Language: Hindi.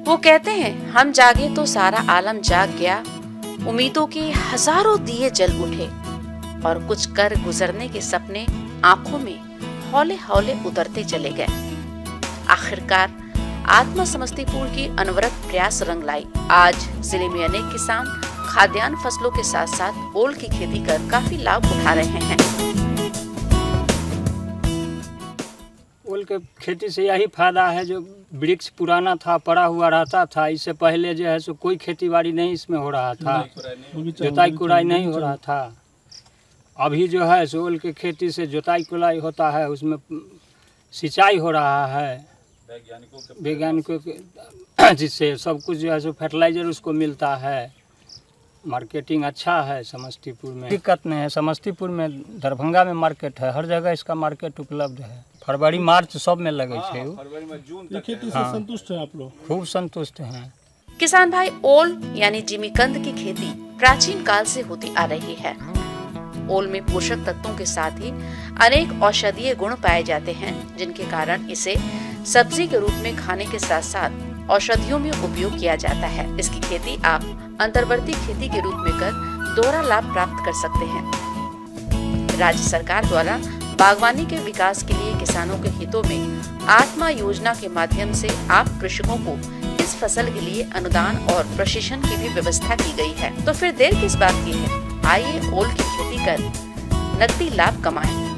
वो कहते हैं, हम जागे तो सारा आलम जाग गया। उम्मीदों के हज़ारों दिए जल उठे। और कुछ कर गुजरने के सपने आँखों में हौले हौले उतरते चले गए। आखिरकार आत्मा समस्तीपुर की अनवरत प्रयास रंग लाई। आज ज़िले में अनेक किसान खाद्यान्न फ़सलों के साथ साथ ओल की खेती कर काफ़ी लाभ उठा रहे हैं। ओल के खेती से यही फ़ायदा है जो वृक्ष पुराना था पड़ा हुआ रहता था इससे पहले जो है सो कोई खेती बाड़ी नहीं इसमें हो रहा था। जोताई कुड़ाई नहीं हो रहा। था। अभी जो है सो ओल के खेती से जोताई कुड़ाई होता है उसमें सिंचाई हो रहा है। वैज्ञानिकों के जिससे सब कुछ जो है सो फर्टिलाइज़र उसको मिलता है। मार्केटिंग अच्छा है समस्तीपुर में। दिक्कत नहीं है समस्तीपुर में दरभंगा में मार्केट है हर जगह इसका मार्केट उपलब्ध है। फरवरी मार्च सब में लगे छे खेती से हाँ। संतुष्ट है आप लोग? खूब संतुष्ट हैं। किसान भाई ओल यानी जिमीकंद की खेती प्राचीन काल से होती आ रही है। ओल में पोषक तत्वों के साथ ही अनेक औषधीय गुण पाए जाते हैं जिनके कारण इसे सब्ज़ी के रूप में खाने के साथ साथ औषधियों में उपयोग किया जाता है। इसकी खेती आप अंतर्वर्ती खेती के रूप में कर दोहरा लाभ प्राप्त कर सकते हैं। राज्य सरकार द्वारा बागवानी के विकास के लिए किसानों के हितों में आत्मा योजना के माध्यम से आप कृषकों को इस फ़सल के लिए अनुदान और प्रशिक्षण की भी व्यवस्था की गई है। तो फिर देर किस बात की है? आइए ओल की खेती कर नकदी लाभ कमाएँ।